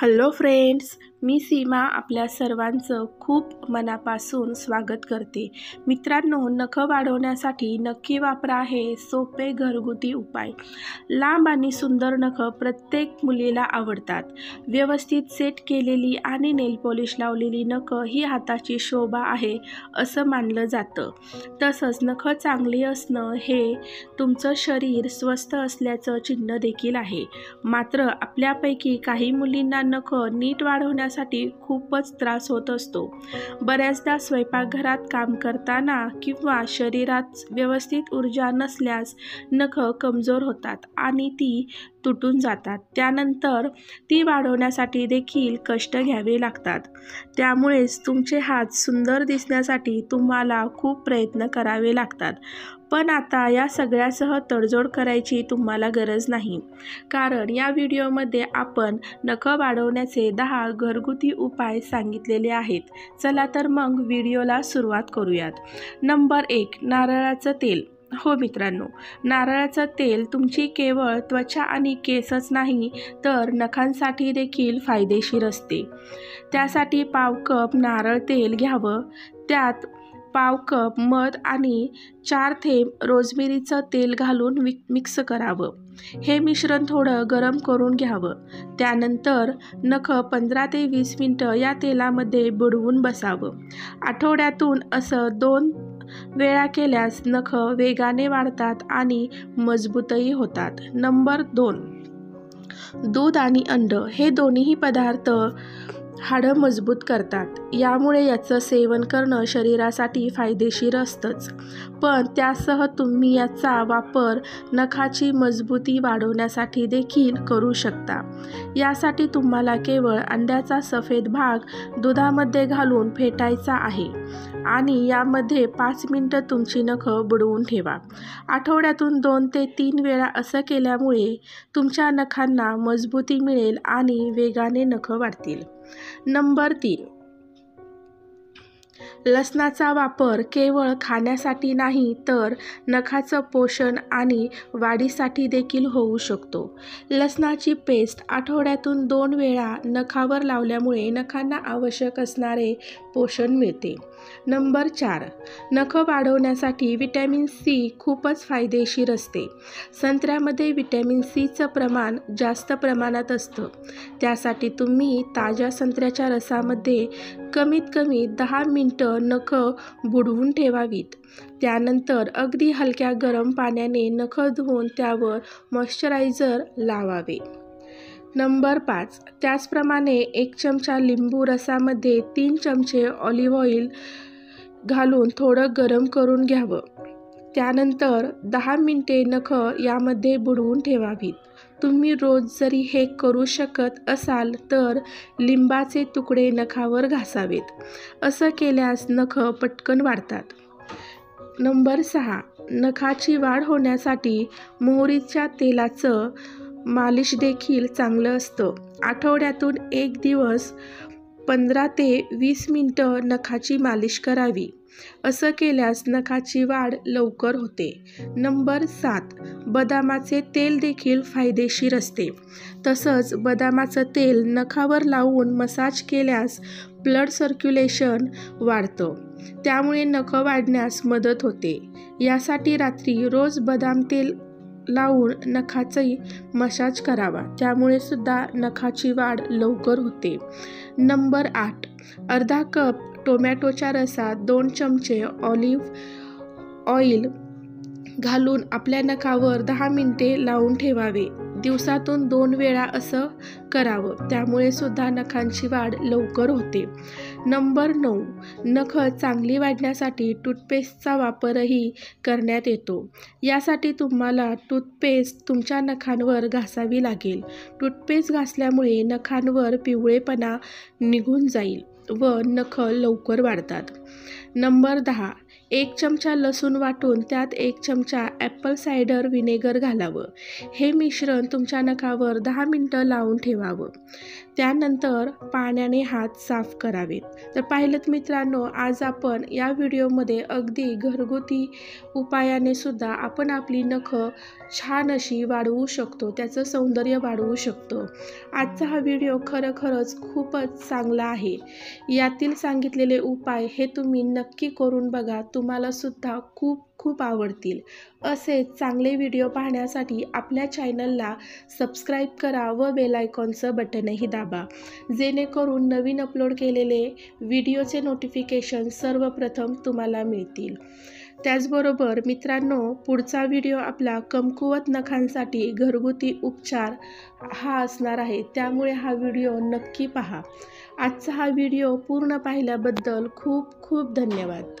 Hello friends मी सीमा आपल्या सर्वांचं खूप मनापासून स्वागत करते. मित्रांनो नखं वाढवण्यासाठी नक्की वापरा हे सोपे घरगुती उपाय. लांब आणि सुंदर नखं प्रत्येक मुलीला आवडतात. व्यवस्थित सेट केलेली आणि नेल पॉलिश लावलेली नखं ही हाताची शोभा आहे असं मानलं जातं. तसंच नखं चांगली असणं हे तुमचं शरीर स्वस्थ असल्याचं चिन्ह देखील आहे. मात्र आपल्यापैकी काही मुलींना नखं नीट वाढवण्यास साठी खूपच त्रास होत असतो. बऱ्याचदा स्वयंपाकघरात काम करताना किंवा शरीरात व्यवस्थित ऊर्जा नसल्यास नख कमजोर होतात आणि ती तुटून जातात. त्यानंतर ती वाढवण्यासाठी देखील कष्ट घ्यावे लागतात. त्यामुळेच तुमचे हात सुंदर दिसण्यासाठी तुम्हाला खूप प्रयत्न करावे लागतात. पण आता या सगळ्यासह तडजोड करायची तुम्हाला गरज नाही. कारण या व्हिडिओमध्ये आपण नखं वाढवण्याचे दहा घरगुती उपाय सांगितलेले आहेत. चला तर मग व्हिडिओला सुरुवात करूयात. नंबर एक नारळाचं तेल. हो मित्रांनो नारळाचं तेल तुमची केवळ त्वचा आणि केसच नाही तर नखांसाठी देखील फायदेशीर असते. त्यासाठी पाव कप नारळ तेल घ्यावं. त्यात पाव कप मध आणि चार थेंब रोजमेरीचं तेल घालून वि मिक्स करावं. हे मिश्रण थोडं गरम करून घ्यावं. त्यानंतर नख पंधरा ते वीस मिनटं या तेलामध्ये बुडवून बसावं. आठवड्यातून असं दोन वेळा केल्यास नख वेगाने वाढतात आणि मजबूतही होतात. नंबर दोन. दूध आणि अंड हे दोन्हीही पदार्थ हाडं मजबूत करतात. यामुळे याचं सेवन करणं शरीरासाठी फायदेशीर असतंच. पण त्यासह तुम्ही याचा वापर नखाची मजबूती वाढवण्यासाठी देखील करू शकता. यासाठी तुम्हाला केवळ अंड्याचा सफेद भाग दुधामध्ये घालून फेटायचा आहे आणि यामध्ये पाच मिनटं तुमची नखं बुडवून ठेवा. आठवड्यातून दोन ते तीन वेळा असं केल्यामुळे तुमच्या नखांना मजबूती मिळेल आणि वेगाने नखं वाढतील. नंबर तीन. लसणाचा वापर केवळ खाण्यासाठी नाही तर नखाचं पोषण आणि वाढीसाठी देखील होऊ शकतो. लसणाची पेस्ट आठवड्यातून दोन वेळा नखावर लावल्यामुळे नखांना आवश्यक असणारे पोषण मिळते. नंबर चार नखं वाढवण्यासाठी विटॅमिन सी खूपच फायदेशीर असते. संत्र्यामध्ये विटॅमिन सीचं प्रमाण जास्त प्रमाणात असतं. त्यासाठी तुम्ही ताज्या संत्र्याच्या रसामध्ये कमीत कमी दहा मिनटं नखं बुडवून ठेवावीत. त्यानंतर अगदी हलक्या गरम पाण्याने नखं धुवून त्यावर मॉइश्चरायझर लावावे. नंबर पाच. त्याचप्रमाणे एक चमचा लिंबू रसामध्ये तीन चमचे ऑलिव्ह ऑइल घालून थोडं गरम करून घ्यावं. त्यानंतर दहा मिनटे नखं यामध्ये बुडवून ठेवावीत. तुम्ही रोज जरी हे करू शकत असाल तर लिंबाचे तुकडे नखावर घासावेत. असं केल्यास नखं पटकन वाढतात. नंबर सहा. नखाची वाढ होण्यासाठी मोहरीच्या तेलाचं मालिश देखील चांगलं असतं. आठवड्यातून एक दिवस पंधरा ते वीस मिनटं नखाची मालिश करावी. असं केल्यास नखाची वाढ लवकर होते. नंबर सात बदामाचे तेल देखील फायदेशीर असते. तसंच बदामाचं तेल नखावर लावून मसाज केल्यास ब्लड सर्क्युलेशन वाढतं. त्यामुळे नखं वाढण्यास मदत होते. यासाठी रात्री रोज बदाम तेल लावून नखाचाही मसाज करावा. त्यामुळे सुद्धा नखाची वाढ लवकर होते. नंबर आठ. अर्धा कप टोमॅटोच्या रसात दोन चमचे ऑलिव्ह ऑइल घालून आपल्या नखावर दहा मिनटे लावून ठेवावे. दिवसातून दोन वेळा असं करावं. त्यामुळे सुद्धा नखांची वाढ लवकर होते. नंबर नऊ नख चांगली वाढण्यासाठी टूथपेस्टचा वापरही करण्यात येतो. यासाठी तुम्हाला टूथपेस्ट तुमच्या नखांवर घासावी लागेल. टूथपेस्ट घासल्यामुळे नखांवर पिवळेपणा निघून जाईल व नख लवकर वाढतात. नंबर दहा एक चमचा लसूण वाटून त्यात एक चमचा ॲपल सायडर व्हिनेगर घालावं. हे मिश्रण तुमच्या नखावर दहा मिनटं लावून ठेवावं. त्यानंतर पाण्याने हात साफ करावेत. तर पाहिलं मित्रांनो आज आपण या व्हिडिओमध्ये अगदी घरगुती उपायाने सुद्धा आपण आपली नखं छान अशी वाढवू शकतो त्याचं सौंदर्य वाढवू शकतो. आजचा हा व्हिडिओ खरोखरच खूपच चांगला आहे. यातील सांगितलेले उपाय हे तुम्ही नक्की करून बघा. तुम्हाला सुद्धा खूप खूप आवडतील. असे चांगले व्हिडिओ पाहण्यासाठी आपल्या चॅनलला सबस्क्राईब करा व बेल आयकॉनचं बटनही दाबा. जेणेकरून नवीन अपलोड केलेले व्हिडिओचे नोटिफिकेशन सर्वप्रथम तुम्हाला मिळतील. त्याचबरोबर मित्रांनो पुढचा व्हिडिओ आपला कमकुवत नखांसाठी घरगुती उपचार हा असणार आहे त्यामुळे हा व्हिडिओ नक्की पहा. आजचा हा व्हिडिओ पूर्ण पाहिल्याबद्दल खूप खूप धन्यवाद.